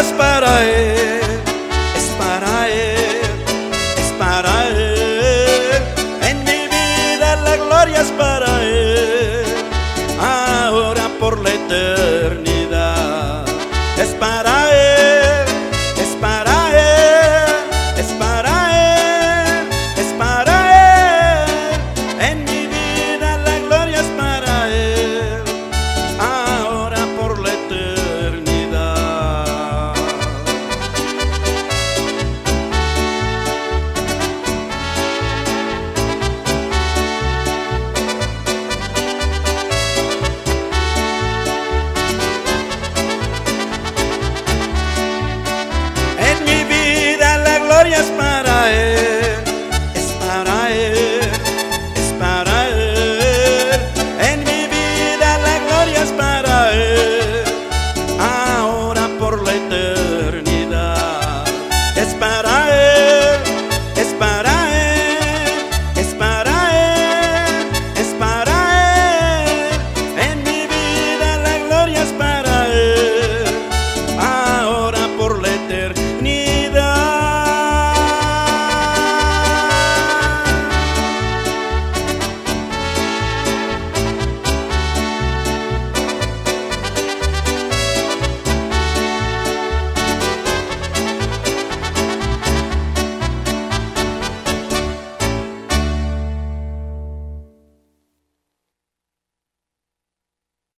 es para Él, es para Él, es para Él. En mi vida la gloria es para Él.